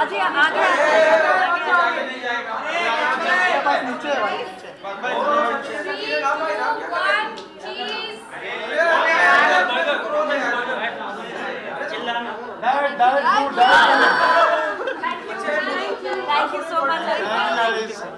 आगे आगे बस नीचे Thank you so much.